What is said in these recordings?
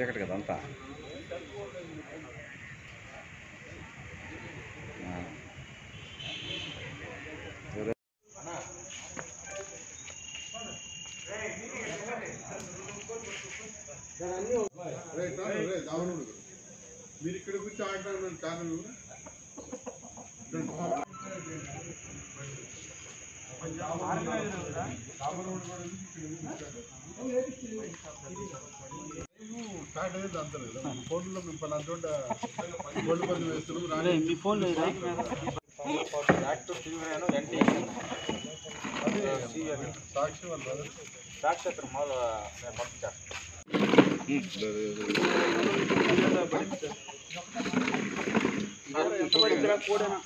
చీకటి కదా అంతా? మీరు ఇక్కడ కూర్చో ఆడటం కారణం స్టార్ట్ అయ్యేది కదా ఫోన్లో మేము పలానా చోట గోల్డ్ పని వేస్తున్నాం రాని మీ ఫోన్ లేదు అదే సాక్షి వాళ్ళు brother.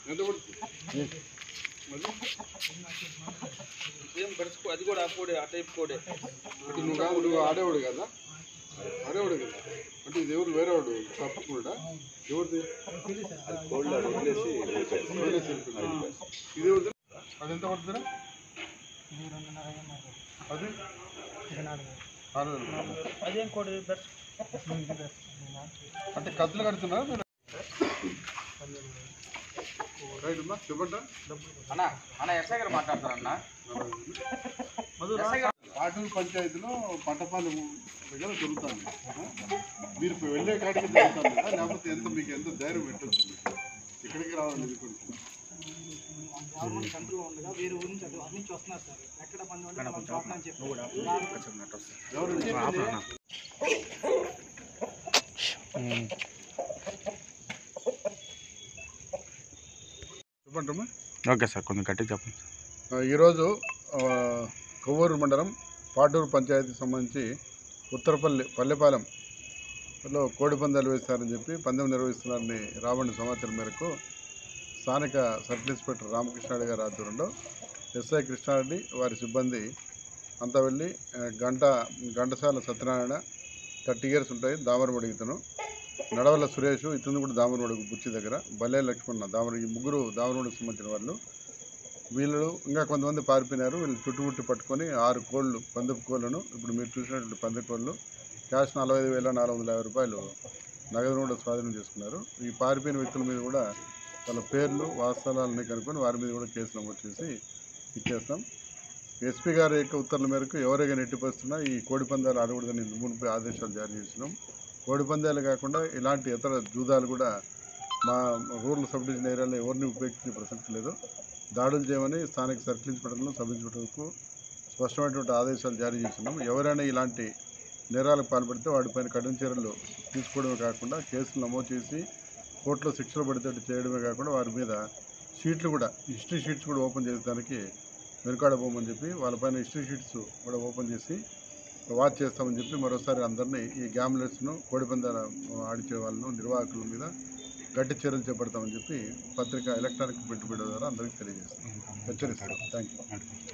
ఎంత పడుతుంది? అది కూడా ఆ కోడే ఆ టైప్ కోడే నువ్వు నువ్వు ఆడేవాడు కదా ఆడేవాడు కదా. అంటే ఇది ఎవరు వేరేవాడు తప్పకుండా. ఎవరిది. ఇది ఎవరిది? అది ఎంత పడుతుందా అది అంటే కత్తులు కడుతున్నారా మీరు? రైట్ చెప్పండి అన్న అన్న ఎస్ఐ గారు మాట్లాడతారన్న పాటూరు పంచాయతీలో పట్టపాలెం దగ్గర దొరుకుతుంది మీరు వెళ్ళే కాడికి దొరుకుతుంది కదా లేకపోతే ఎంత మీకు ఎంత ధైర్యం పెట్టచ్చు? ఇక్కడికి రావాలి మీకు గవర్నమెంట్ కంట్రోల్లో ఉండగా వేరే ఊరి నుంచి అటు అటు నుంచి వస్తున్నారు సార్. ఎక్కడ పని ఉంటే మనం చూడటం అని చెప్పి ఎవరు చెప్పండి? ఓకే సార్ కొంచెం గట్టిగా చెప్పండి. ఈరోజు కొవ్వూరు మండలం పాటూరు పంచాయతీకి సంబంధించి ఉత్తరపల్లి పల్లెపాలెంలో కోడి పందాలు వేస్తారని చెప్పి పందెం నిర్వహిస్తున్నారని రాబడిన సమాచారం మేరకు స్థానిక సర్కిల్ ఇన్స్పెక్టర్ రామకృష్ణారెడ్డి గారి ఆధ్వర్యంలో ఎస్ఐ కృష్ణారెడ్డి వారి సిబ్బంది అంతా వెళ్ళి గంట ఘంటసాల సత్యనారాయణ థర్టీ ఇయర్స్ ఉంటాయి దామరమడి ఇతను. నడవల సురేష్ ఇతను కూడా దామరమడుగు బుచ్చి దగ్గర. బల్లే లక్ష్మణ దామరు ఈ ముగ్గురు దామరమడుగు సంబంధించిన వాళ్ళు. వీళ్ళు ఇంకా కొంతమంది పారిపోయినారు. వీళ్ళు చుట్టుముట్టు పట్టుకొని ఆరు కోళ్ళు పందపు కోళ్ళను ఇప్పుడు మీరు చూసినటువంటి పందె కోళ్ళు క్యాష్ నలభై ఐదు వేల నాలుగు వందల యాభై రూపాయలు నగదును కూడా స్వాధీనం చేసుకున్నారు. ఈ పారిపోయిన వ్యక్తుల మీద కూడా వాళ్ళ పేర్లు వాస్తవాలని కనుక్కొని వారి మీద కూడా కేసు నమోదు చేసి ఇచ్చేస్తాం. ఎస్పీ గారి యొక్క ఉత్తర్వుల మేరకు ఎవరైనా ఎట్టి పరిస్థితున్నా ఈ కోడి పందాలు ఆడకూడదని మునిపై ఆదేశాలు జారీ చేసినాం. కోడి పందాలు కాకుండా ఇలాంటి ఇతర జూదాలు కూడా మా రూరల్ సబ్ డివిజన్ ఏరియాలో ఎవరిని ఉపయోగించే ప్రసక్తి లేదు. దాడులు చేయమని స్థానిక సర్కిల్ ఇన్స్పెక్టర్లను సబ్ ఇన్స్పెక్టర్కు స్పష్టమైనటువంటి ఆదేశాలు జారీ చేస్తున్నాం. ఎవరైనా ఇలాంటి నేరాలకు పాల్పడితే వాటిపైన కఠిన చర్యలు తీసుకోవడమే కాకుండా కేసులు నమోదు చేసి కోర్టులో శిక్షలు పడితే చేయడమే కాకుండా వారి మీద షీట్లు కూడా హిస్టరీ షీట్స్ కూడా ఓపెన్ చేసేదానికి వెనుకాడబోమని చెప్పి వాళ్ళపైన హిస్టరీ షీట్స్ కూడా ఓపెన్ చేసి వాచ్ చేస్తామని చెప్పి మరోసారి అందరినీ ఈ గ్యామ్లెట్స్ను కోడిపందాల ఆడిచే వాళ్ళను నిర్వాహకుల మీద గట్టి చర్యలు చేపడతామని చెప్పి పత్రిక ఎలక్ట్రానిక్ ప్రింట్ మీడియా ద్వారా అందరికీ తెలియజేస్తాం హెచ్చరిస్తాం థ్యాంక్ యూ